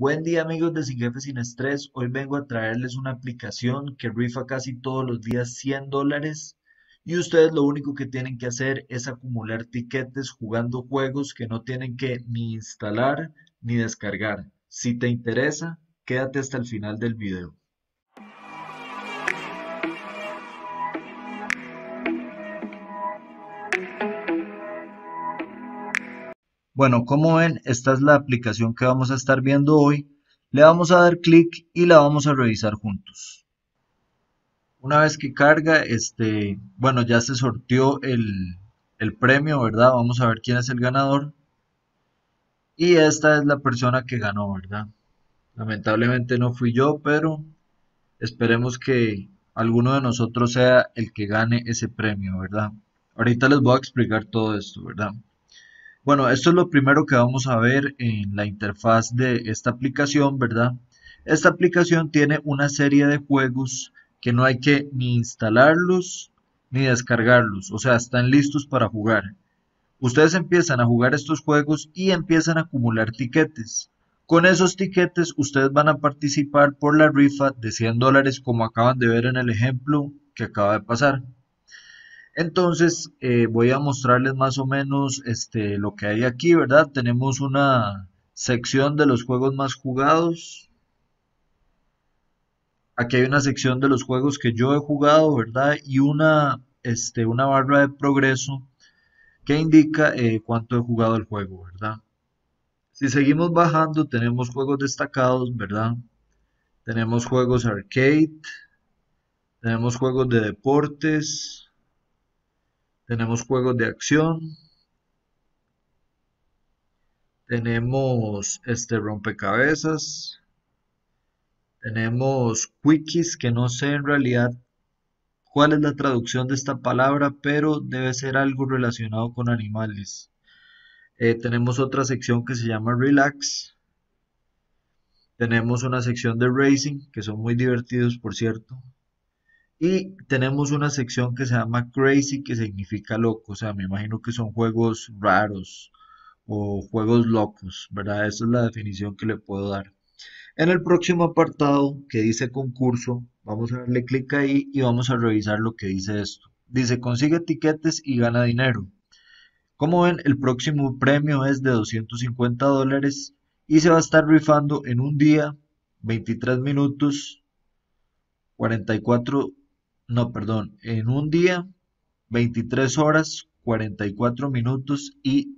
Buen día amigos de Sin Jefe Sin Estrés, hoy vengo a traerles una aplicación que rifa casi todos los días 100 dólares y ustedes lo único que tienen que hacer es acumular tiquetes jugando juegos que no tienen que ni instalar ni descargar. Si te interesa, quédate hasta el final del video. Bueno, como ven, esta es la aplicación que vamos a estar viendo hoy. Le vamos a dar clic y la vamos a revisar juntos. Una vez que carga, este, bueno, ya se sortió el, el premio, ¿verdad? Vamos a ver quién es el ganador. Y esta es la persona que ganó, ¿verdad? Lamentablemente no fui yo, pero esperemos que alguno de nosotros sea el que gane ese premio, ¿verdad? Ahorita les voy a explicar todo esto, ¿verdad? Bueno, esto es lo primero que vamos a ver en la interfaz de esta aplicación, ¿verdad? Esta aplicación tiene una serie de juegos que no hay que ni instalarlos ni descargarlos, o sea, están listos para jugar. Ustedes empiezan a jugar estos juegos y empiezan a acumular tiquetes. Con esos tiquetes ustedes van a participar por la rifa de 100 dólares como acaban de ver en el ejemplo que acaba de pasar. Entonces eh, voy a mostrarles más o menos este, lo que hay aquí, ¿verdad? Tenemos una sección de los juegos más jugados. Aquí hay una sección de los juegos que yo he jugado, ¿verdad? Y una, este, una barra de progreso que indica eh, cuánto he jugado el juego, ¿verdad? Si seguimos bajando, tenemos juegos destacados, ¿verdad? Tenemos juegos arcade, tenemos juegos de deportes, tenemos juegos de acción. Tenemos este rompecabezas. Tenemos quickies, que no sé en realidad cuál es la traducción de esta palabra, pero debe ser algo relacionado con animales. Eh, tenemos otra sección que se llama Relax. Tenemos una sección de Racing, que son muy divertidos, por cierto. Y tenemos una sección que se llama Crazy, que significa loco. O sea, me imagino que son juegos raros o juegos locos, ¿verdad? Esa es la definición que le puedo dar. En el próximo apartado que dice concurso, vamos a darle clic ahí y vamos a revisar lo que dice esto. Dice consigue etiquetes y gana dinero. Como ven, el próximo premio es de 250 dólares y se va a estar rifando en un día, 23 minutos, 44 no, perdón, en un día, 23 horas, 44 minutos y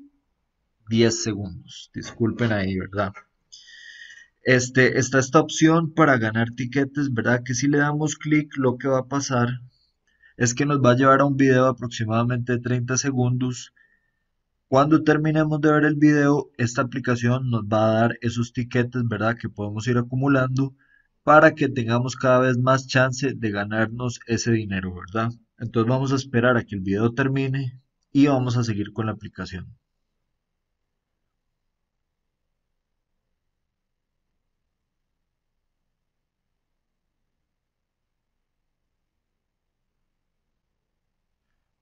10 segundos. Disculpen ahí, ¿verdad? Este, está esta opción para ganar tiquetes, ¿verdad? Que si le damos clic, lo que va a pasar es que nos va a llevar a un video aproximadamente de 30 segundos. Cuando terminemos de ver el video, esta aplicación nos va a dar esos tiquetes, ¿verdad? Que podemos ir acumulando para que tengamos cada vez más chance de ganarnos ese dinero, ¿verdad? Entonces vamos a esperar a que el video termine y vamos a seguir con la aplicación.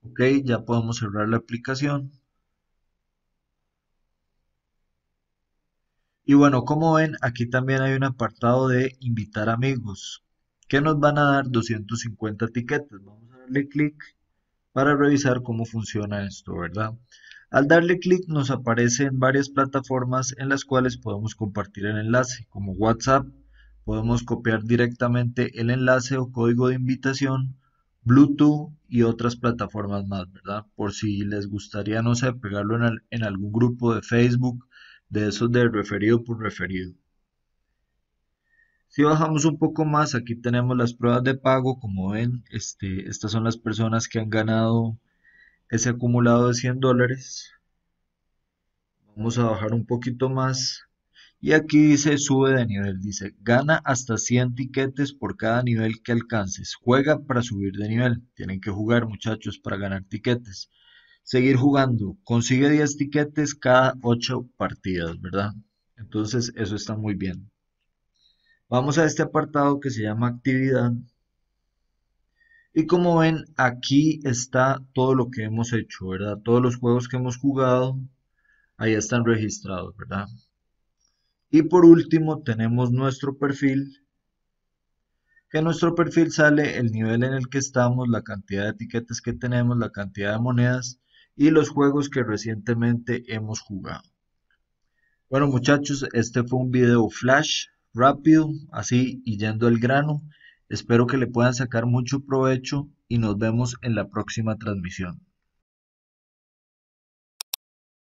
Ok, ya podemos cerrar la aplicación. Y bueno, como ven, aquí también hay un apartado de invitar amigos, que nos van a dar 250 etiquetas. Vamos a darle clic para revisar cómo funciona esto, ¿verdad? Al darle clic nos aparecen varias plataformas en las cuales podemos compartir el enlace, como WhatsApp, podemos copiar directamente el enlace o código de invitación, Bluetooth y otras plataformas más, ¿verdad? Por si les gustaría, no sé, pegarlo en, en algún grupo de Facebook, de esos de referido por referido. Si bajamos un poco más, aquí tenemos las pruebas de pago. Como ven, este, estas son las personas que han ganado ese acumulado de 100 dólares. Vamos a bajar un poquito más. Y aquí dice sube de nivel. Dice gana hasta 100 tiquetes por cada nivel que alcances. Juega para subir de nivel. Tienen que jugar muchachos para ganar tiquetes seguir jugando. Consigue 10 tiquetes cada 8 partidas, ¿verdad? Entonces eso está muy bien. Vamos a este apartado que se llama actividad. Y como ven, aquí está todo lo que hemos hecho, ¿verdad? Todos los juegos que hemos jugado, ahí están registrados, ¿verdad? Y por último tenemos nuestro perfil, que en nuestro perfil sale el nivel en el que estamos, la cantidad de etiquetas que tenemos, la cantidad de monedas y los juegos que recientemente hemos jugado. Bueno muchachos, este fue un video flash, rápido, así y yendo al grano. Espero que le puedan sacar mucho provecho y nos vemos en la próxima transmisión.